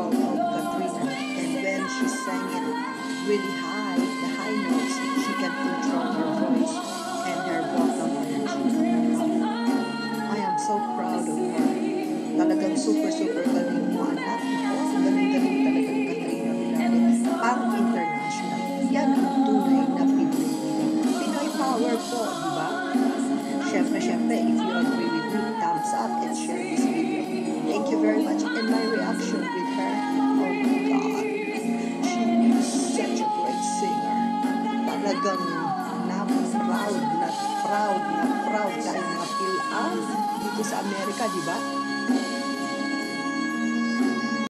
role of Katrina. And when she sang it really high, the high notes, she can control her voice and her vocal energy. I am so proud of her. Talagang super, super galing mo, anak. Galing-galing talaga ni Katrina Binardi. Parang international. Yan ang tunay na Pinoy. Pinoy power po, di ba? Siyempre, siyempre, if you're Talagang na-proud, na proud, na proud tayo mga Pilan dito sa Amerika, di ba?